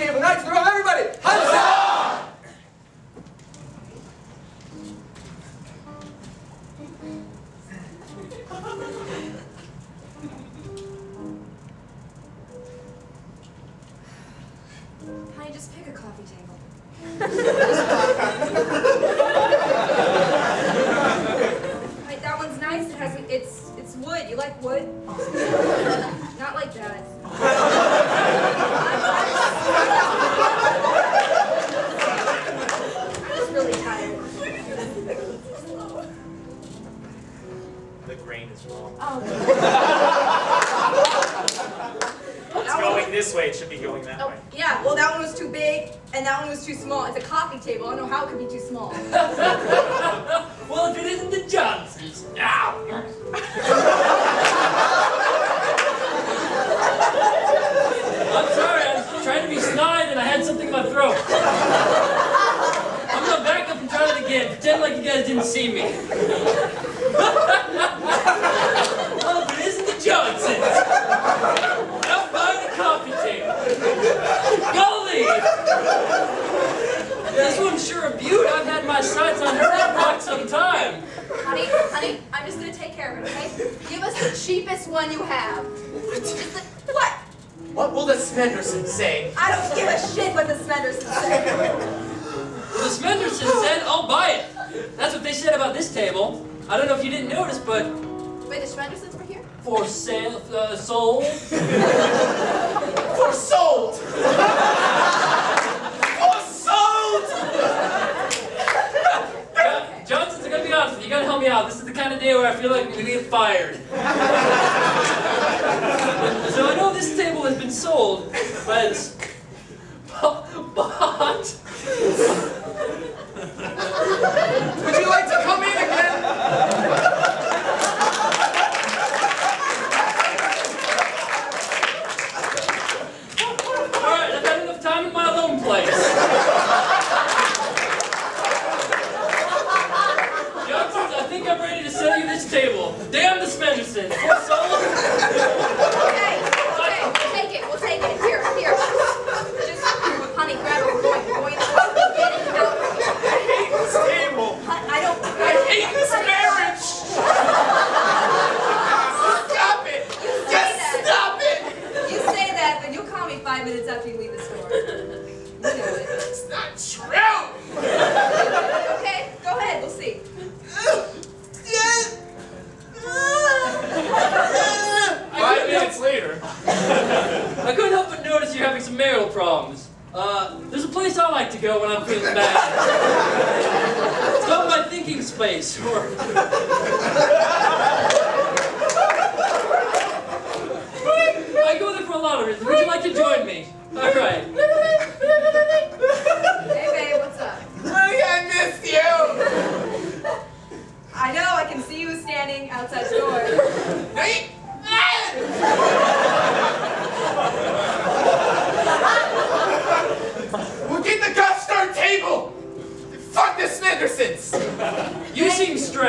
Table nights throw everybody! Huzzah! Honey, just pick a coffee table. The grain is wrong. Oh. It's That one- going this way. It should be going that Oh, way. yeah, well that one was too big and that one was too small. It's a coffee table. I don't know how it could be too small. Well, if it isn't the Johnsons, now. I'm sorry, I was trying to be snide and I had something in my throat. I'm gonna back up and try it again. Pretend like you guys didn't see me. well, if it isn't the Johnsons, out by the coffee table. Golly! This one's sure a beaut. I've had my sights on her for quite some time. honey, honey, I'm just gonna take care of it, okay? Give us the cheapest one you have. Just the- what? What will the Spendersons say? I don't give a shit what the Smendersons say. The Smenderson said, I'll buy it. That's what they said about this table. I don't know if you didn't notice, but Wait, the Smendersons were here? for sale, uh, sold. For sold! For sold! Jo- Johnson's, I gotta be honest with you, you gotta help me out. This is the kind of day where I feel like I'm gonna get fired. so I know this table has been sold, but it's bought. Would you like to come in again? Alright, I've had enough time in my alone place. Johnson's, I think I'm ready to sell you this table. Damn the Spendersons. For sold. Okay, okay, we'll take it, we'll take it. Here, here. Just, honey, grab it. We're going, we're getting out. I hate this table! I don't, I hate this honey, marriage! Stop it! say Just that. stop it! You say that, but you'll call me five minutes after you leave the store. You know it. It's not true! Okay, go ahead, we'll see. Five minutes later. I couldn't help but notice you're having some marital problems. Uh, there's a place I like to go when I'm feeling bad. It's called my thinking space, or... I go there for a lot of reasons. Would you like to join me? All right. Hey, babe, what's up? I miss you! I know, I can see you standing outside the door.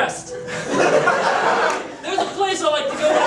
There's a place I like to go